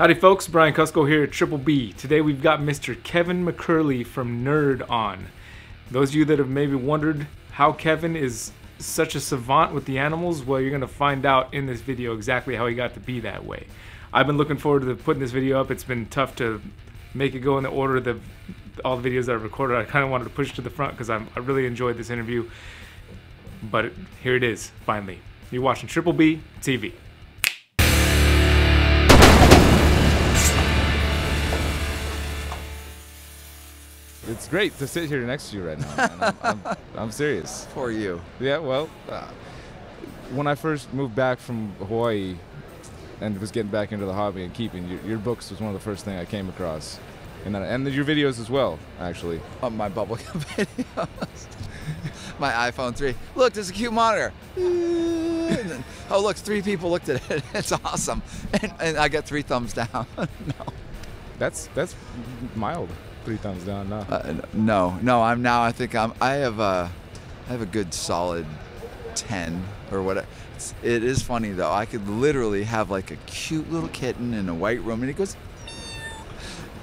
Howdy folks, Brian Kusko here at Triple B. Today we've got Mr. Kevin McCurley from Nerd on. Those of you that have maybe wondered how Kevin is such a savant with the animals, well you're going to find out in this video exactly how he got to be that way. I've been looking forward to putting this video up. It's been tough to make it go in the order of all the videos that I've recorded. I kind of wanted to push to the front because I really enjoyed this interview. But here it is, finally. You're watching Triple B TV. It's great to sit here next to you right now. I'm, I'm, I'm, serious. For you. Yeah, well, uh, when I first moved back from Hawaii and was getting back into the hobby and keeping, your, your books was one of the first thing I came across. And, then, and your videos as well, actually. My bubblegum videos. my iPhone 3. Look, there's a cute monitor. Then, oh, look, three people looked at it. It's awesome. And, and I got three thumbs down. no. That's that's mild three thumbs down now. Uh, no, no. I'm now. I think I'm. I have a, I have a good solid ten or what. It's, it is funny though. I could literally have like a cute little kitten in a white room, and it goes,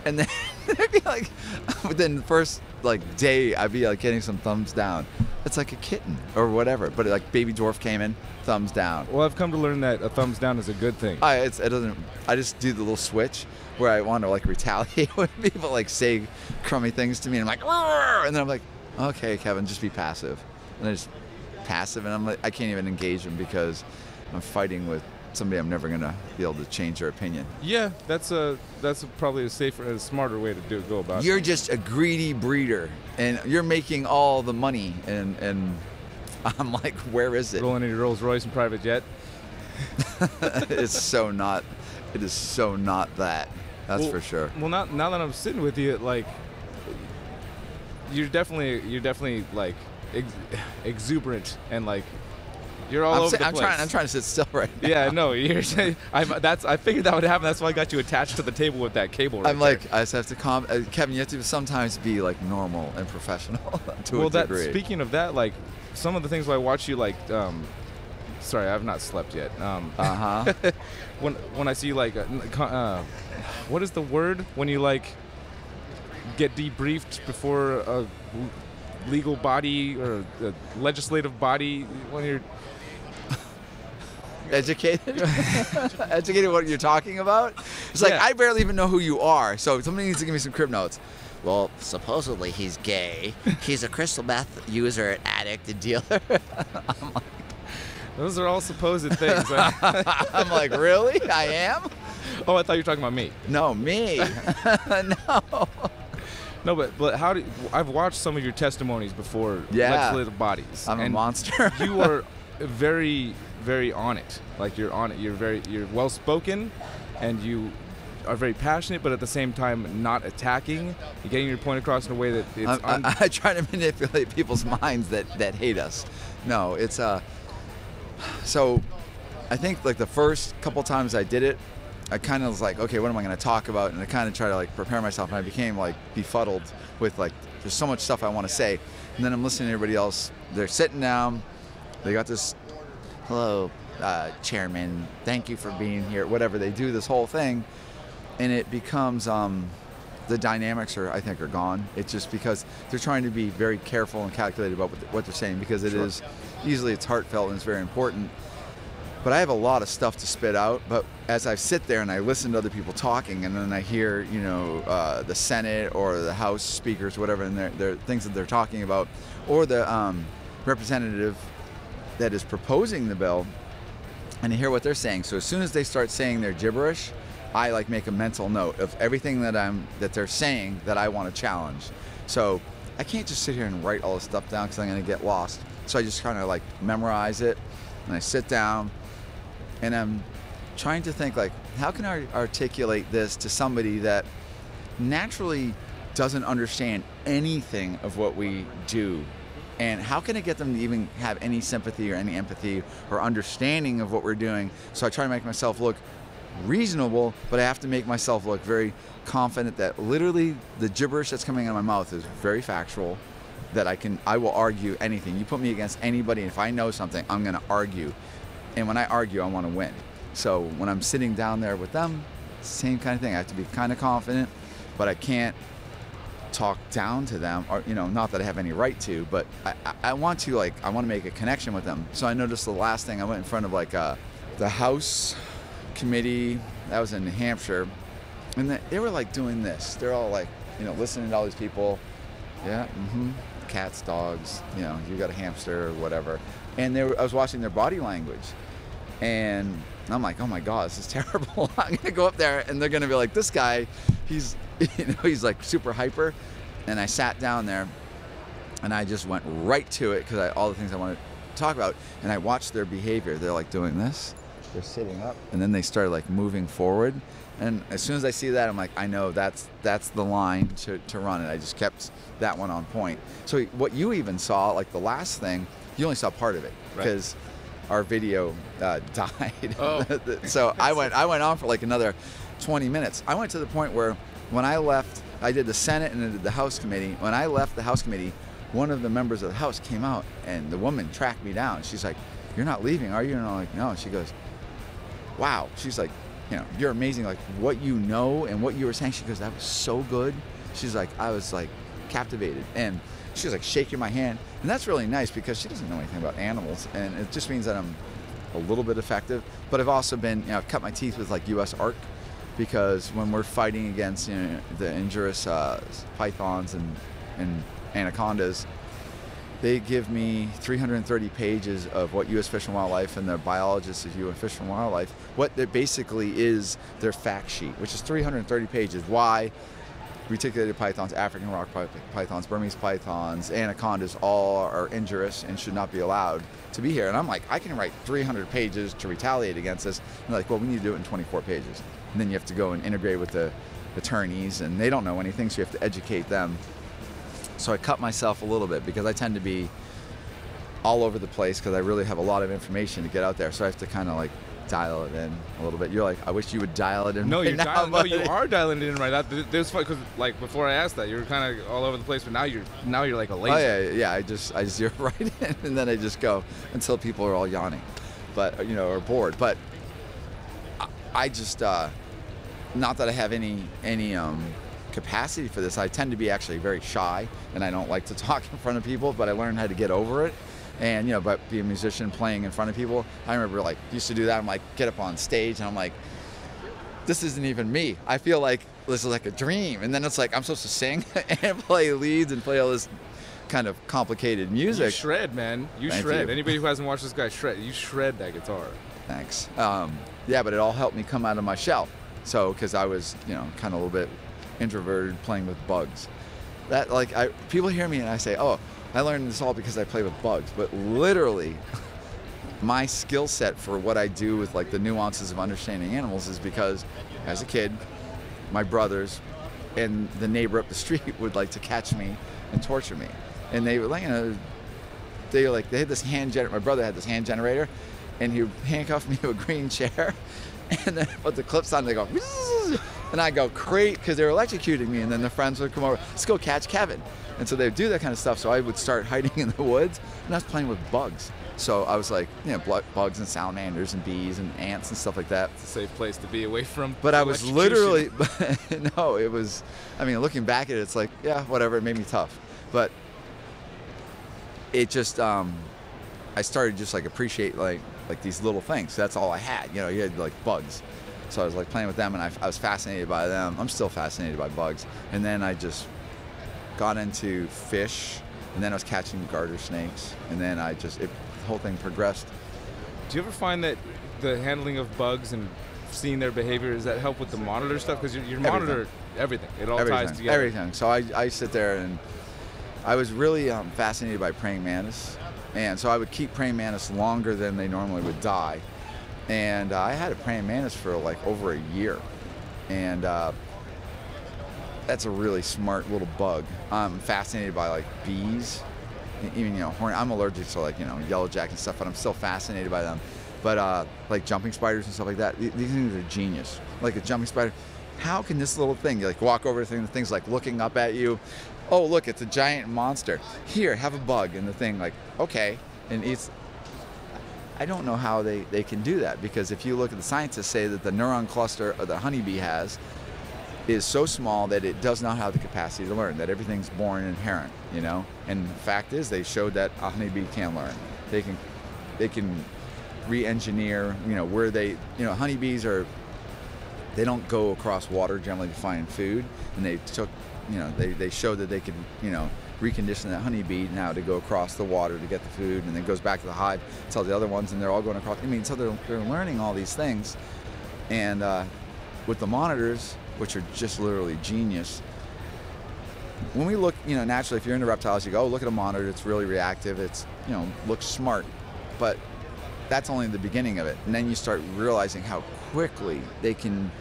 and then I'd be like, within the first like day, I'd be like getting some thumbs down. It's like a kitten or whatever. But like baby dwarf came in, thumbs down. Well, I've come to learn that a thumbs down is a good thing. I it doesn't. I just do the little switch where I want to like retaliate when people like say crummy things to me, and I'm like, and then I'm like, okay, Kevin, just be passive, and I just passive, and I'm like, I can't even engage them because I'm fighting with somebody I'm never gonna be able to change their opinion. Yeah, that's a that's a, probably a safer, a smarter way to do go about you're it. You're just a greedy breeder, and you're making all the money, and and I'm like, where is it? Rolling in your Rolls Royce and private jet. it's so not. It is so not that. That's well, for sure. Well, now now that I'm sitting with you, like you're definitely you're definitely like ex- exuberant and like you're all I'm over the I'm trying. I'm trying to sit still right now. Yeah, no, you're. I'm, that's. I figured that would happen. That's why I got you attached to the table with that cable. Right I'm like, there. I just have to calm. Uh, Kevin, you have to sometimes be like normal and professional to well, a that degree. speaking of that, like some of the things I watch you like. Um, sorry, I've not slept yet. Um, uh huh. when when I see like, uh, uh, what is the word when you like get debriefed before a legal body or a legislative body when you're educated educated what you're talking about it's like Yeah. i barely even know who you are so somebody needs to give me some crib notes well supposedly he's gay he's a crystal meth user and addict and dealer I'm, like, those are all supposed things. I'm like really i am oh, I thought you were talking about me. no me no No, but but how do I've watched some of your testimonies before Yeah. legislative bodies. i'm a monster you are very very on it. Like you're on it. You're very you're well spoken, and you are very passionate, but at the same time not attacking. You're getting your point across in a way that it's. I, I, I try to manipulate people's minds that, that hate us. No, it's uh. So, I think like the first couple times I did it, I kind of was like, okay, what am I going to talk about? And I kind of try to like prepare myself, and I became like befuddled with like, there's so much stuff I want to say, and then I'm listening to everybody else. They're sitting down, they got this, hello, uh, chairman, thank you for being here. Whatever they do, this whole thing, and it becomes um, the dynamics are I think are gone. It's just because they're trying to be very careful and calculated about what, they're saying because it is Sure. easily it's heartfelt and it's very important. But I have a lot of stuff to spit out. But as I sit there and I listen to other people talking, and then I hear you know uh, the Senate or the House speakers, whatever, and their, their things that they're talking about, or the um, representative that is proposing the bill, and hear what they're saying. So as soon as they start saying their gibberish, I like make a mental note of everything that I'm that they're saying that I want to challenge. So I can't just sit here and write all this stuff down because I'm gonna get lost. So I just kind of like memorize it, and I sit down, and I'm trying to think like, how can I articulate this to somebody that naturally doesn't understand anything of what we do and how can I get them to even have any sympathy or any empathy or understanding of what we're doing? So I try to make myself look reasonable, but I have to make myself look very confident that literally the gibberish that's coming out of my mouth is very factual. That I can, I will argue anything. You put me against anybody, if I know something, I'm going to argue. And when I argue, I want to win. So when I'm sitting down there with them, same kind of thing. I have to be kind of confident, but I can't talk down to them or you know not that i have any right to but i, I, want to like i want to make a connection with them. So i noticed the last thing i went in front of like uh, the house committee that was in new hampshire and they, they were like doing this. They're all like you know listening to all these people. Yeah mm-hmm. Cats dogs you know you got a hamster or whatever. And they were, i was watching their body language and I'm like, oh my god, this is terrible. I'm gonna go up there and they're gonna be like, this guy, he's, you know, he's like super hyper. And I sat down there, and I just went right to it because I all the things I wanted to talk about, and I watched their behavior. They're like doing this, they're sitting up, and then they started like moving forward. And as soon as I see that, I'm like, I know that's that's the line to, to run it. I just kept that one on point. So what you even saw, like the last thing, you only saw part of it Right. because our video uh, died. Oh. so I went I went on for like another 20 minutes. I went to the point where when I left, I did the Senate and I did the House committee. When I left the House committee, one of the members of the House came out and the woman tracked me down. She's like, "You're not leaving, are you?" And I'm like, "No." She goes, "Wow." She's like, "You know, you're amazing. Like what you know and what you were saying." She goes, "That was so good." She's like, "I was like captivated." And she was like shaking my hand, and that's really nice because she doesn't know anything about animals, and it just means that I'm a little bit effective. But I've also been, you know, I've cut my teeth with like USARK because when we're fighting against you know, the injurious uh, pythons and, and anacondas, they give me 330 pages of what U.S. Fish and Wildlife and the biologists of U.S. Fish and Wildlife, what basically is their fact sheet, which is 330 pages. Why reticulated pythons, African rock pythons, Burmese pythons, anacondas all are injurious and should not be allowed to be here. And I'm like, I can write 300 pages to retaliate against this. And they're like, well, we need to do it in 24 pages. And then you have to go and integrate with the attorneys, and they don't know anything, so you have to educate them. So I cut myself a little bit because I tend to be all over the place because I really have a lot of information to get out there. So I have to kind of like dial it in a little bit. You're like, I wish you would dial it in. No, right you're now, dialing, no, you are dialing it in right now. Th- This funny because like before I asked that, you were kind of all over the place, but now you're now you're like a laser. Oh yeah, yeah. I just I zero right in, and then I just go until people are all yawning, but you know, or bored. But I, I just uh, not that I have any any um, capacity for this. I tend to be actually very shy, and I don't like to talk in front of people. But I learned how to get over it. And you know, but be a musician playing in front of people. I remember like used to do that. I'm like get up on stage, and I'm like, this isn't even me. I feel like this is like a dream. And then it's like I'm supposed to sing and play leads and play all this kind of complicated You music. shred, man. You Thank shred. you. Anybody who hasn't watched this guy shred, you shred that guitar. Thanks. Um, yeah, but it all helped me come out of my shell. So, because I was, you know, kind of a little bit introverted, playing with bugs. That like I people hear me and I say, oh, I learned this all because I play with bugs. But literally, my skill set for what I do with like the nuances of understanding animals is because as a kid, my brothers and the neighbor up the street would like to catch me and torture me. And they were like, you know, they were like, they had this hand generator. My brother had this hand generator, and he would handcuff me to a green chair, and then put the clips on. And they go, and I go great because they were electrocuting me. And then the friends would come over, let's go catch Kevin. And so they would do that kind of stuff. So I would start hiding in the woods, and I was playing with bugs. So I was like, you know, bugs and salamanders and bees and ants and stuff like that. It's a safe place to be away from. But I was literally, no, it was, I mean, looking back at it, it's like, yeah, whatever, it made me tough. But it just, um, I started just like appreciate like, like these little things. That's all I had, you know, you had like bugs. So I was like playing with them and I, I was fascinated by them. I'm still fascinated by bugs. And then I just got into fish and then I was catching garter snakes. And then I just, it, the whole thing progressed. Do you ever find that the handling of bugs and seeing their behavior does that help with the monitor stuff? Because you, you monitor everything. It all everything, ties together. Everything. So I, I sit there and I was really um, fascinated by praying mantis, and so I would keep praying mantis longer than they normally would die. And uh, I had a praying mantis for like over a year, and uh, that's a really smart little bug. I'm fascinated by like bees, even you know horn. I'm allergic to like you know yellow and stuff, but I'm still fascinated by them. But uh, like jumping spiders and stuff like that, these things are genius. Like a jumping spider, how can this little thing you like walk over to thing, the thing's like looking up at you? Oh look, it's a giant monster. Here, have a bug, and the thing like okay, and it's I don't know how they, they can do that because if you look at the scientists say that the neuron cluster the honeybee has is so small that it does not have the capacity to learn, that everything's born inherent, you know? And the fact is they showed that a honeybee can learn. They can they can re-engineer, you know, where they you know, honeybees are they don't go across water generally to find food and they took you know, they, they showed that they could, you know, recondition that honeybee now to go across the water to get the food and then goes back to the hive, tell the other ones and they're all going across. I mean, so they're, they're learning all these things. And uh, with the monitors, which are just literally genius. When we look, you know, naturally, if you're into reptiles, you go, oh, look at a monitor. It's really reactive. It's, you know, looks smart. But that's only the beginning of it. And then you start realizing how quickly they can,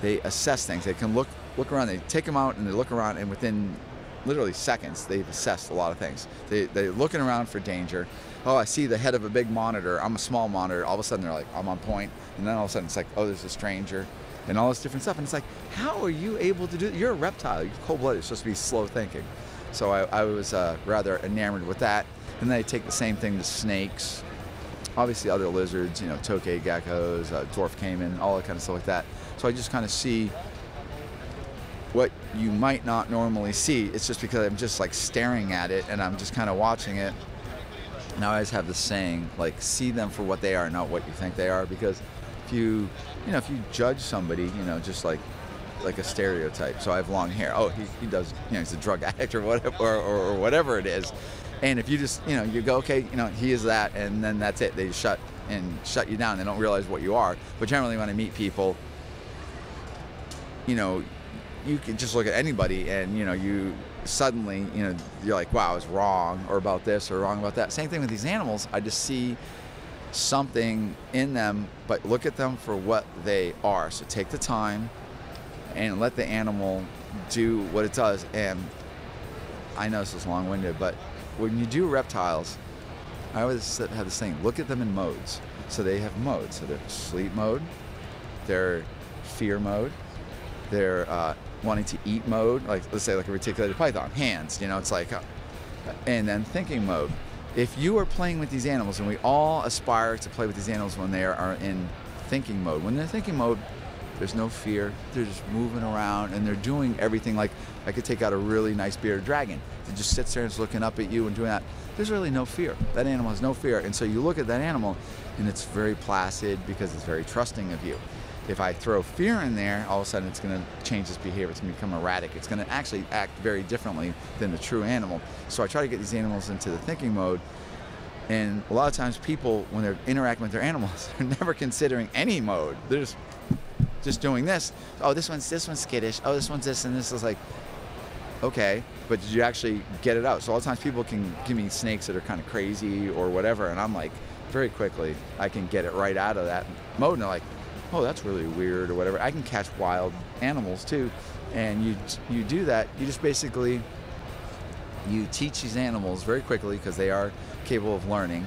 they assess things. They can look, look around. They take them out and they look around, and within literally seconds, they've assessed a lot of things. They, they're looking around for danger. Oh, I see the head of a big monitor. I'm a small monitor. All of a sudden, they're like, I'm on point. And then all of a sudden, it's like, oh, there's a stranger and all this different stuff. And it's like, how are you able to do it? You're a reptile. You're cold-blooded. You're supposed to be slow thinking. So I, I was uh, rather enamored with that. And then I take the same thing to snakes, obviously other lizards, you know, tokay geckos, uh, dwarf caiman, all that kind of stuff like that. So I just kind of see what you might not normally see. It's just because I'm just like staring at it and I'm just kind of watching it. And I always have the saying, like, see them for what they are, not what you think they are. Because you, you know, if you judge somebody, you know, just like like a stereotype. So I have long hair. Oh, he, he does, you know, he's a drug addict or whatever, or, or, or whatever it is. And if you just, you know, you go, okay, you know, he is that, and then that's it. They shut and shut you down. They don't realize what you are. But generally, when I meet people, you know, you can just look at anybody and you know you suddenly you know you're like wow i was wrong or about this or wrong about that same thing with these animals i just see something in them but look at them for what they are. So take the time and let the animal do what it does. And i know this is long-winded but when you do reptiles i always have this thing look at them in modes. So they have modes. So they're sleep mode they're fear mode they're uh, wanting to eat mode, like let's say like a reticulated python, hands, you know, it's like, uh, and then thinking mode. If you are playing with these animals, and we all aspire to play with these animals when they are in thinking mode, when they're thinking mode, there's no fear. They're just moving around and they're doing everything. Like I could take out a really nice bearded dragon that just sits there and is looking up at you and doing that. There's really no fear. That animal has no fear. And so you look at that animal and it's very placid because it's very trusting of you. If I throw fear in there, all of a sudden it's going to change its behavior. It's going to become erratic. It's going to actually act very differently than the true animal. So I try to get these animals into the thinking mode. And a lot of times people, when they're interacting with their animals, they're never considering any mode. They're just just doing this. Oh, this one's this one's skittish. Oh, this one's this and this is like, okay, but did you actually get it out? So a lot of times people can give me snakes that are kind of crazy or whatever, and I'm like, very quickly I can get it right out of that mode. And they're like, oh, that's really weird or whatever. I can catch wild animals too, and you you do that. You just basically you teach these animals very quickly because they are capable of learning,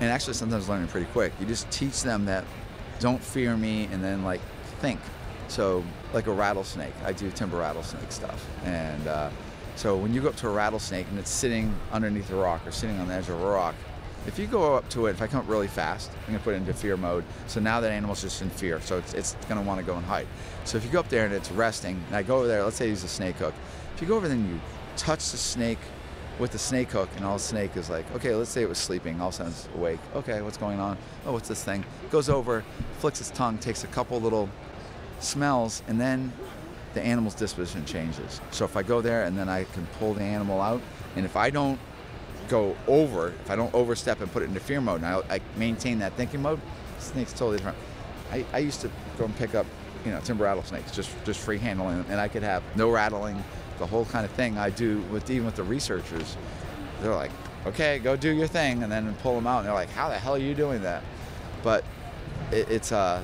and actually sometimes learning pretty quick. You just teach them that don't fear me, and then like think. So like a rattlesnake, I do timber rattlesnake stuff, and uh, so when you go up to a rattlesnake and it's sitting underneath a rock or sitting on the edge of a rock, if you go up to it, if I come up really fast, I'm gonna put it into fear mode. So now that animal's just in fear, so it's, it's gonna wanna go and hide. So if you go up there and it's resting, and I go over there, let's say use a snake hook. If you go over there and you touch the snake with the snake hook, and all the snake is like, okay, let's say it was sleeping, all of a sudden it's awake. Okay, what's going on? Oh, what's this thing? Goes over, flicks its tongue, takes a couple little smells, and then the animal's disposition changes. So if I go there and then I can pull the animal out, and if I don't go over, if I don't overstep and put it into fear mode, and I, I maintain that thinking mode, snake's totally different. I, I used to go and pick up, you know, timber rattlesnakes, just just free handling, them, and I could have no rattling, the whole kind of thing I do with even with the researchers. They're like, okay, go do your thing, and then pull them out, and they're like, how the hell are you doing that? But it, it's uh,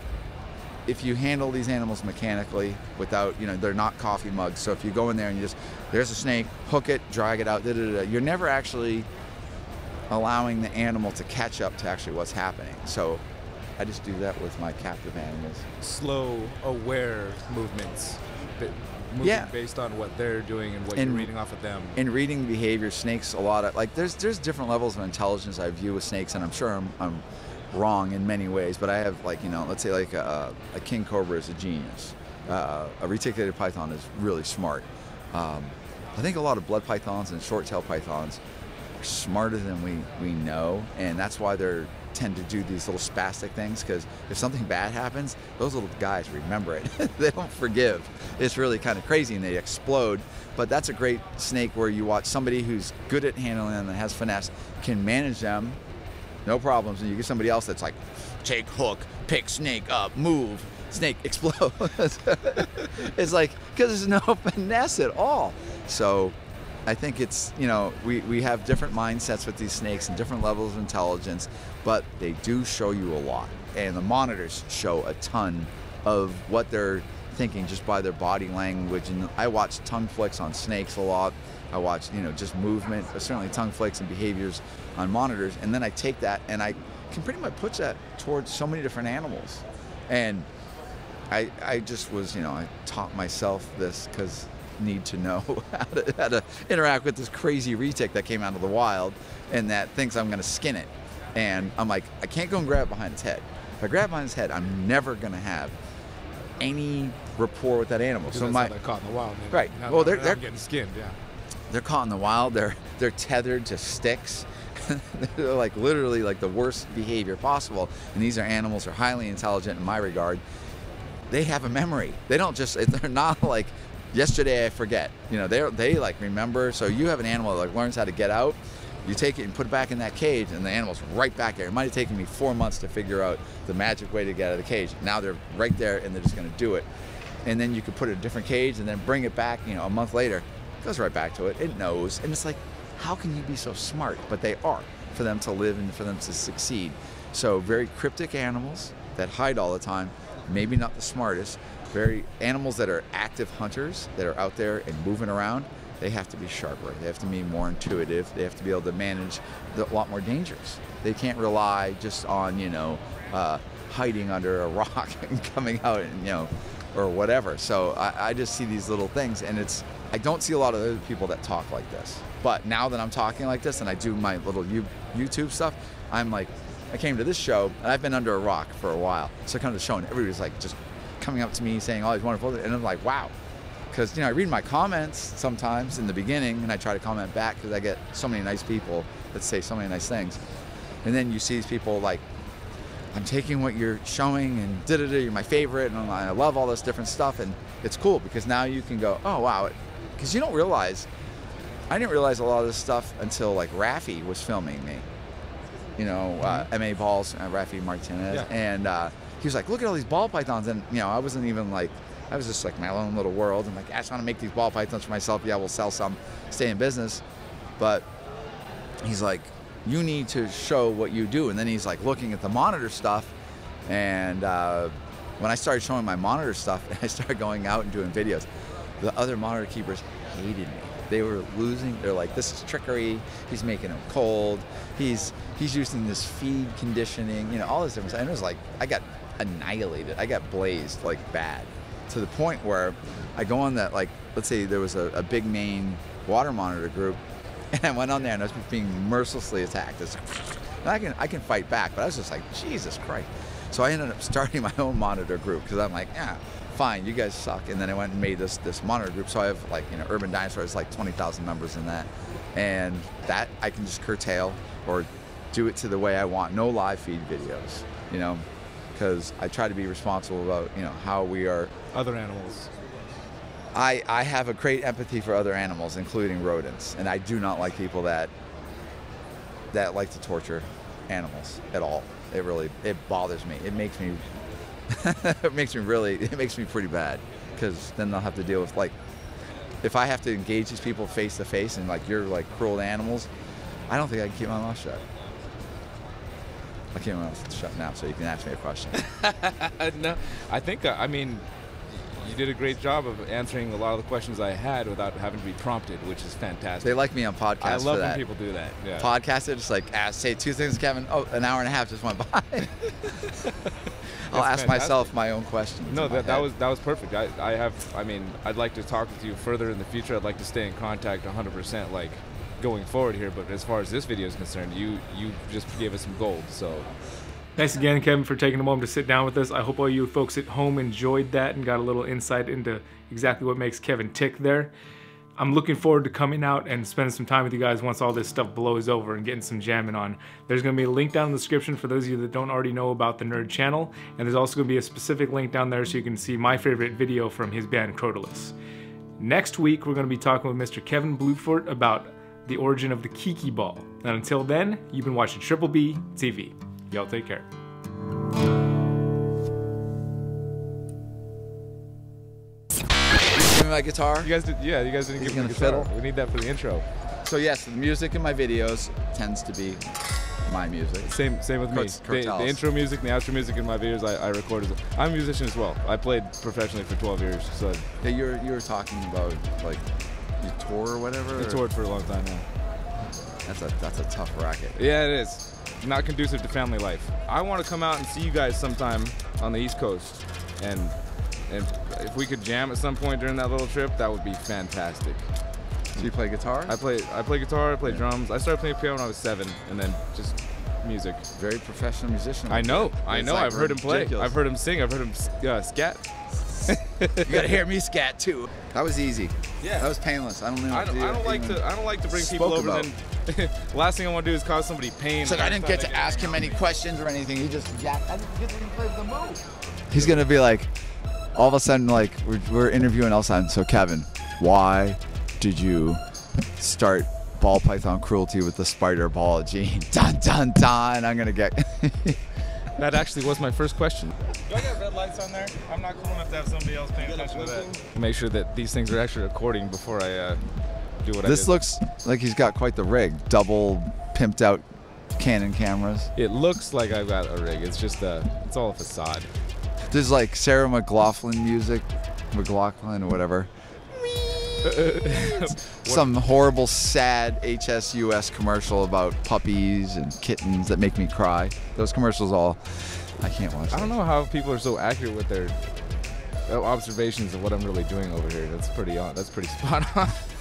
if you handle these animals mechanically without, you know, they're not coffee mugs. So if you go in there and you just, there's a snake, hook it, drag it out, da, da, da, you're never actually allowing the animal to catch up to actually what's happening. So I just do that with my captive animals. Slow, aware movements. Yeah. based on what they're doing and what And- you're reading off of them. in reading behavior, snakes a lot of like there's there's different levels of intelligence I view with snakes, and I'm sure I'm, I'm wrong in many ways, but I have like you know let's say like a, a king cobra is a genius, uh, a reticulated python is really smart. Um, I think a lot of blood pythons and short tail pythons are smarter than we we know, and that's why they're tend to do these little spastic things because if something bad happens, those little guys remember it. they don't forgive. It's really kind of crazy and they explode. But that's a great snake where you watch somebody who's good at handling them and has finesse can manage them, no problems. And you get somebody else that's like, take hook, pick snake up, move, snake explodes. it's like because there's no finesse at all. So I think it's, you know, we, we have different mindsets with these snakes and different levels of intelligence, but they do show you a lot. And the monitors show a ton of what they're thinking just by their body language. And I watch tongue flicks on snakes a lot. I watch, you know, just movement, certainly tongue flicks and behaviors on monitors. And then I take that and I can pretty much put that towards so many different animals. And I, I just was, you know, I taught myself this because need to know how to, how to interact with this crazy retic that came out of the wild and that thinks I'm going to skin it. And I'm like, I can't go and grab behind its head. If I grab behind its head, I'm never going to have any rapport with that animal. So my they're caught in the wild. man. Right. Now, Well, they're- they're- getting skinned. Yeah. they're caught in the wild. They're they're tethered to sticks. they're like literally like the worst behavior possible. And these are animals are highly intelligent in my regard. They have a memory. They don't just they're not like yesterday I forget. You know, they they like remember. So you have an animal that like learns how to get out. You take it and put it back in that cage, and the animal's right back there. It might have taken me four months to figure out the magic way to get out of the cage. Now they're right there, and they're just going to do it. And then you could put it in a different cage, and then bring it back. You know, a month later, it goes right back to it. It knows, and it's like, how can you be so smart? But they are for them to live and for them to succeed. So very cryptic animals that hide all the time, maybe not the smartest. Very animals that are active hunters that are out there and moving around. They have to be sharper. They have to be more intuitive. They have to be able to manage a lot more dangers. They can't rely just on you know uh, hiding under a rock and coming out and you know or whatever. So I, I just see these little things, and it's I don't see a lot of other people that talk like this. But now that I'm talking like this and I do my little you, YouTube stuff, I'm like, I came to this show and I've been under a rock for a while. So I come to the show and everybody's like just coming up to me saying all these wonderful, things, and I'm like, wow. Because you know I read my comments sometimes in the beginning, and I try to comment back because I get so many nice people that say so many nice things, and then you see these people like I'm taking what you're showing and da da da, you're my favorite, and I love all this different stuff, and it's cool because now you can go, oh wow, because you don't realize, I didn't realize a lot of this stuff until like Rafi was filming me, you know, uh, M.A. Balls, uh, Rafi Martinez, Yeah. and uh, he was like, look at all these ball pythons, and you know, I wasn't even like, I was just like my own little world, and like, I just want to make these ball pythons for myself. Yeah, we'll sell some, stay in business, but he's like, you need to show what you do. And then he's like looking at the monitor stuff. And uh, when I started showing my monitor stuff and I started going out and doing videos, the other monitor keepers hated me. They were losing. They're like, this is trickery. He's making them cold. He's he's using this feed conditioning. You know, all this different. stuff. And it was like I got annihilated. I got blazed like bad to the point where I go on that like let's say there was a, a big main water monitor group and I went on there and I was being mercilessly attacked. It's, I can I can fight back, but I was just like Jesus Christ. So I ended up starting my own monitor group because I'm like, yeah, fine, you guys suck. And then I went and made this this monitor group. So I have like you know Urban Dinosaurs, like 20,000 members in that, and that I can just curtail or do it to the way I want. No live feed videos, you know, because I try to be responsible about you know how we are Other animals. I, I have a great empathy for other animals, including rodents, and I do not like people that that like to torture animals at all. It really it bothers me. It makes me it makes me really it makes me pretty bad because then they'll have to deal with like if I have to engage these people face to face and like you're like cruel to animals, I don't think I can keep my mouth shut. I keep my mouth shut now, so you can ask me a question. no, I think uh, I mean you did a great job of answering a lot of the questions I had without having to be prompted, which is fantastic. They like me on podcasts I love when people do that. Yeah. Podcast it, just like ask, say two things, Kevin. Oh, an hour and a half just went by. I'll ask fantastic. myself my own questions. No, that, that was that was perfect. I, I have I mean I'd like to talk with you further in the future. I'd like to stay in contact 100% like going forward here. But as far as this video is concerned, you you just gave us some gold. So Thanks again, Kevin, for taking a moment to sit down with us. I hope all you folks at home enjoyed that and got a little insight into exactly what makes Kevin tick there. I'm looking forward to coming out and spending some time with you guys once all this stuff blows over and getting some jamming on. There's going to be a link down in the description for those of you that don't already know about the Nerd channel, and there's also going to be a specific link down there so you can see my favorite video from his band Crotalus. Next week, we're going to be talking with Mr. Kevin Blufort about the origin of the Kiki Ball. And until then, you've been watching Triple B TV. Y'all take care. My guitar. you guys did yeah you guys didn't He's give me the guitar. fiddle. We need that for the intro. So yes, the music in my videos tends to be my music. Same same with me. Coach- The, the intro music, and the outro music in my videos, I, I record. I'm a musician as well. I played professionally for 12 years, so Yeah, you were you were talking about like you tour or whatever. I toured for a long time now. That's a that's a tough racket. Yeah, it is. Not conducive to family life. I want to come out and see you guys sometime on the East Coast, and and if we could jam at some point during that little trip, that would be fantastic. So you play guitar? I play I play guitar, I play drums. I started playing piano when I was seven, and then just music. Very professional musician. I know, I know. like I've heard him play. ridiculous. I've heard him sing. I've heard him uh, scat. You gotta hear me scat too. That was easy. Yeah. That was painless. I don't know. I don't, I don't like to. I don't like to bring people over. about. Then last thing I want to do is cause somebody pain. It's like I didn't get to ask him any questions or anything. He just yapped. I didn't get to play the move. He's gonna be like, all of a sudden, like we're, we're interviewing Elson. So Kevin, why did you start ball python cruelty with the spider ball gene? Dun dun dun. I'm gonna get. That actually was my first question. Do I got red lights on there? I'm not cool enough to have somebody else paying attention to that. Make sure that these things are actually recording before I uh, do what this looks like he's got quite the rig. Double pimped out Canon cameras. It looks like I've got a rig. It's just a. It's all a facade. There's like Sarah McLaughlin music, McLaughlin or whatever. Some horrible, sad HSUS commercial about puppies and kittens that make me cry. Those commercials all, I can't watch. I don't those. know how people are so accurate with their uh, observations of what I'm really doing over here. That's pretty on. That's pretty spot on.